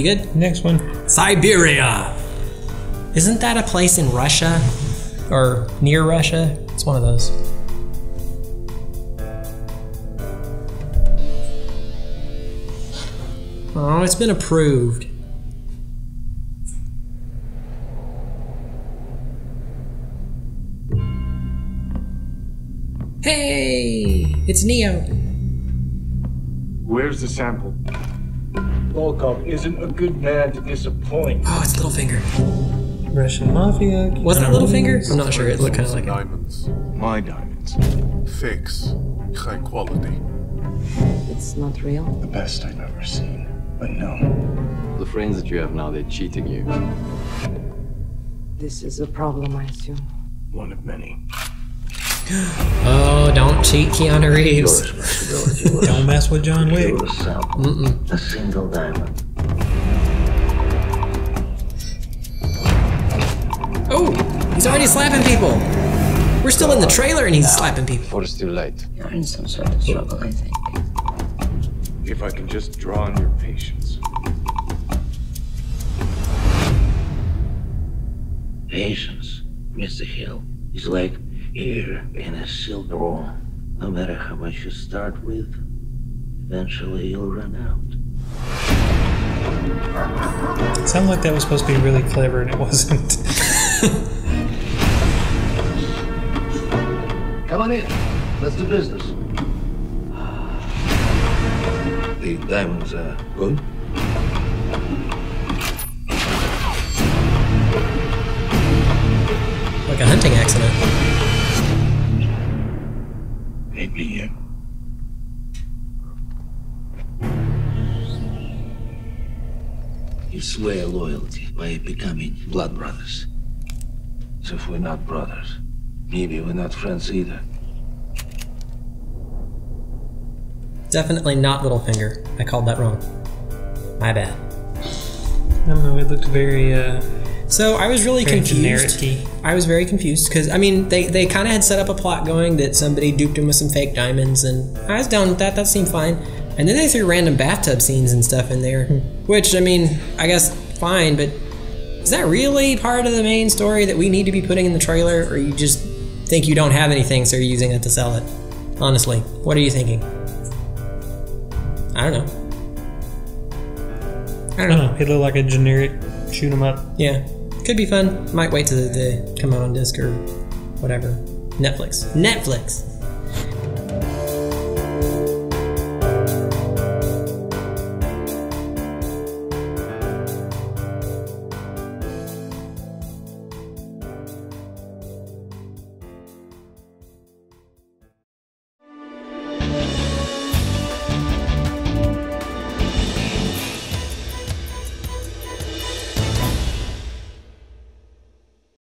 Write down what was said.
You good? Next one. Siberia. Isn't that a place in Russia? Or near Russia? It's one of those. Oh, it's been approved. Hey, it's Neo. Where's the sample? Volkov isn't a good man to disappoint. Oh, it's Littlefinger. Russian mafia. Was that Keanu Littlefinger? I'm not sure. It looked kind of like it. diamonds. My diamonds. Fakes. High quality. It's not real. The best I've ever seen. But no. The friends that you have now, they're cheating you. This is a problem, I assume. One of many. Oh, don't cheat Keanu Reeves. Don't mess with John to Wick. a. Mm-mm. A single diamond. Oh, he's already slapping people. We're still in the trailer and he's slapping people. Before it's too late. You're in some sort of trouble, I think. If I can just draw on your patience. Patience, Mr. Hill, is like air in a silk roll. No matter how much you start with, eventually you'll run out. Sounded like that was supposed to be really clever and it wasn't. Come on in. Let's do business. The diamonds are good. Maybe you. You swear loyalty by becoming blood brothers. So if we're not brothers, maybe we're not friends either. Definitely not Littlefinger. I called that wrong. My bad. I don't know. It looked very uh, So I was really very confused. generic I was very confused because I mean they they kind of had set up a plot going that somebody duped him with some fake diamonds and I was down with that. That seemed fine. And then they threw random bathtub scenes and stuff in there, hmm. which I mean I guess fine, but is that really part of the main story that we need to be putting in the trailer, or you just think you don't have anything so you're using it to sell it? Honestly, what are you thinking? I don't know. I don't know. know. It looked like a generic shoot 'em up. Yeah, could be fun. Might wait till the, the come out on disc or whatever. Netflix. Netflix.